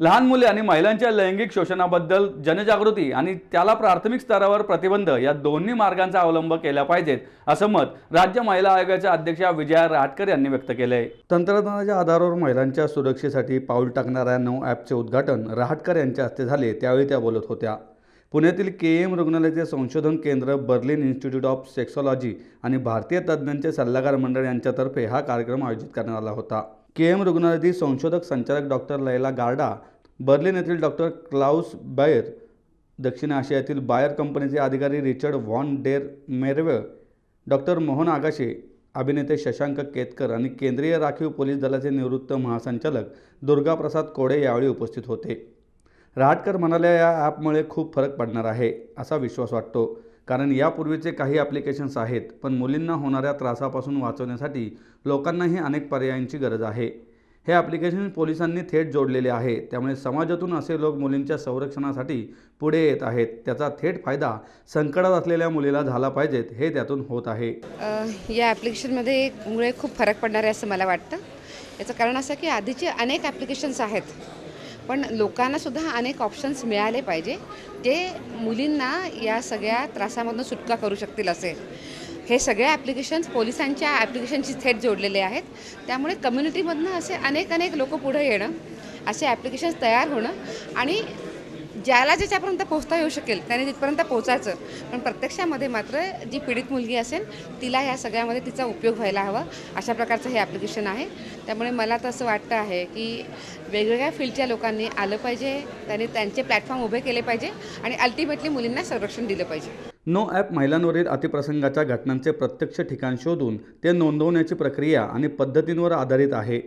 लहान मुले आणि महिलांच्या लैंगिक शोषणाबद्दल जनजागृती आणि त्याला प्राथमिक स्तरावर प्रतिबंध या दोन्ही मार्गांचा अवलंब केला पाहिजेत असं मत राज्य महिला आयोगाच्या अध्यक्षा विजया राटकर यांनी व्यक्त केलं आहे तंत्रज्ञानाच्या आधारावर महिलांच्या सुरक्षेसाठी पाऊल टाकणाऱ्या नऊ ॲपचे उद्घाटन राहटकर यांच्या हस्ते झाले त्यावेळी त्या बोलत होत्या. पुण्यातील के एम रुग्णालयाचे संशोधन केंद्र बर्लिन इन्स्टिट्यूट ऑफ सेक्सॉलॉजी आणि भारतीय तज्ज्ञांचे सल्लागार मंडळ यांच्यातर्फे हा कार्यक्रम आयोजित करण्यात आला होता. के एम रुग्णालयातील संशोधक संचालक डॉक्टर लैला गार्डा बर्लिन येथील डॉक्टर क्लाउस बायर दक्षिण आशियातील बायर कंपनीचे अधिकारी Richard von der Merwe doctor Mohan Agashe अभिनेते शशांक केतकर आणि केंद्रीय राखीव पोलीस दलाचे निवृत्त महासंचालक दुर्गाप्रसाद कोडे यावेळी उपस्थित होते. रहाटकर म्हणाल्या या ॲपमुळे खूप फरक पडणार आहे असा विश्वास वाटतो. कारण यापूर्वीचे काही ॲप्लिकेशन्स आहेत पण मुलींना होणाऱ्या त्रासापासून वाचवण्यासाठी लोकांनाही अनेक पर्यायांची गरज आहे. हे ॲप्लिकेशन पोलिसांनी थेट जोडलेले आहे. त्यामुळे समाजातून असे लोक मुलींच्या संरक्षणासाठी पुढे येत आहेत. त्याचा थेट फायदा संकटात असलेल्या मुलीला झाला पाहिजेत हे त्यातून होत आहे. या ॲप्लिकेशनमध्ये मुळे खूप फरक पडणार आहे असं मला वाटतं. याचं कारण असं की आधीचे अनेक ॲप्लिकेशन्स आहेत पण लोकांनासुद्धा अनेक ऑप्शन्स मिळाले पाहिजे जे मुलींना या सगळ्या त्रासामधून सुटका करू शकतील असे. हे सगळे ॲप्लिकेशन्स पोलिसांच्या ॲप्लिकेशनशी थेट जोडलेले आहेत. त्यामुळे कम्युनिटीमधनं असे अनेक अनेक लोक पुढे येणं असे ॲप्लिकेशन्स तयार होणं आणि ज्याला ज्याच्यापर्यंत पोहोचता येऊ शकेल त्याने तिथपर्यंत पोहोचायचं. पण प्रत्यक्षामध्ये मात्र जी पीडित मुलगी असेल तिला ह्या सगळ्यामध्ये तिचा उपयोग व्हायला हवा अशा प्रकारचं हे ॲप्लिकेशन आहे. त्यामुळे मला तर असं वाटतं आहे की वेगवेगळ्या फील्डच्या लोकांनी आलं पाहिजे त्यांनी त्यांचे प्लॅटफॉर्म उभे केले पाहिजे आणि अल्टिमेटली मुलींना संरक्षण दिलं पाहिजे. नो ॲप महिलांवरील अतिप्रसंगाच्या घटनांचे प्रत्यक्ष ठिकाण शोधून ते नोंदवण्याची प्रक्रिया आणि पद्धतींवर आधारित आहे.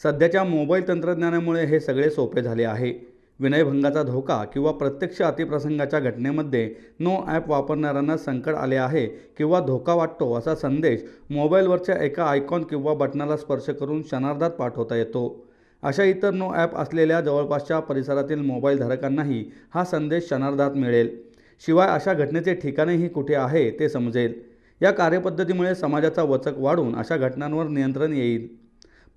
सध्याच्या मोबाईल तंत्रज्ञानामुळे हे सगळे सोपे झाले आहे. विनयभंगाचा धोका किंवा प्रत्यक्ष अतिप्रसंगाच्या घटनेमध्ये नो ॲप वापरणाऱ्यांना संकट आले आहे किंवा धोका वाटतो असा संदेश मोबाईलवरच्या एका आयकॉन किंवा बटनाला स्पर्श करून क्षणार्धात पाठवता येतो. अशा इतर नो ॲप असलेल्या जवळपासच्या परिसरातील मोबाईल धारकांनाही हा संदेश क्षणार्धात मिळेल. शिवाय अशा घटनेचे ठिकाणही कुठे आहे ते समजेल. या कार्यपद्धतीमुळे समाजाचा वचक वाढून अशा घटनांवर नियंत्रण येईल.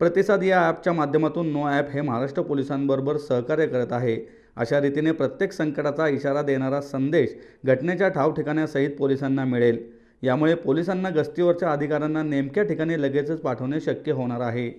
प्रतिसाद या ॲपच्या माध्यमातून नो ॲप हे महाराष्ट्र पोलिसांबरोबर सहकार्य करत आहे. अशा रीतीने प्रत्येक संकटाचा इशारा देणारा संदेश घटनेच्या ठावठिकाण्यासहित पोलिसांना मिळेल. यामुळे पोलिसांना गस्तीवरच्या अधिकाऱ्यांना नेमक्या ठिकाणी लगेचच पाठवणे शक्य होणार आहे.